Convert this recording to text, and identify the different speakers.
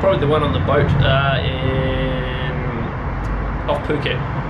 Speaker 1: probably the one on the boat uh, in off Phuket.